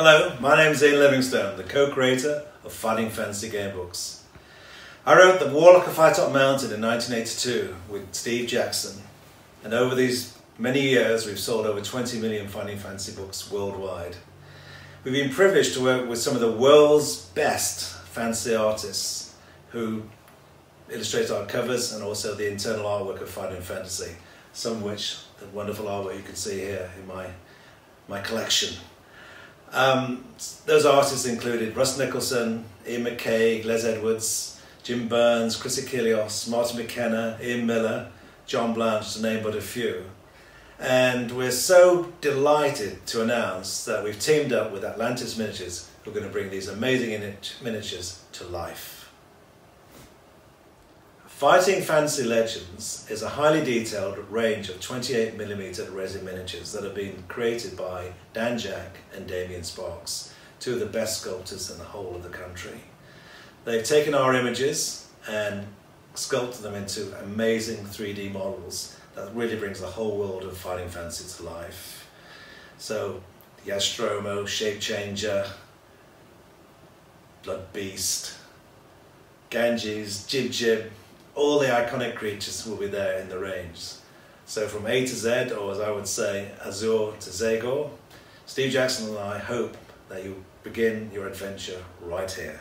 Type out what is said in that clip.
Hello, my name is Ian Livingstone, the co-creator of Fighting Fantasy Game Books. I wrote The Warlock of Firetop Mountain in 1982 with Steve Jackson, and over these many years we've sold over 20 million Fighting Fantasy books worldwide. We've been privileged to work with some of the world's best fantasy artists who illustrate our covers and also the internal artwork of Fighting Fantasy, some of which the wonderful artwork you can see here in my, my collection. Um, those artists included Russ Nicholson, Iain McCaig, Les Edwards, Jim Burns, Chris Achilleos, Martin McKenna, Ian Miller, John Blanche, to name but a few. And we're so delighted to announce that we've teamed up with Atlantis Miniatures, who are going to bring these amazing miniatures to life. Fighting Fantasy Legends is a highly detailed range of 28mm resin miniatures that have been created by Dan Jack and Damien Sparks, two of the best sculptors in the whole of the country. They've taken our images and sculpted them into amazing 3D models that really brings the whole world of Fighting Fantasy to life. So, Nostromo, Shape Changer, Blood Beast, Ganjees, Jib Jib, all the iconic creatures will be there in the range. So from A to Z, or as I would say, Azzur to Zagor, Steve Jackson and I hope that you begin your adventure right here.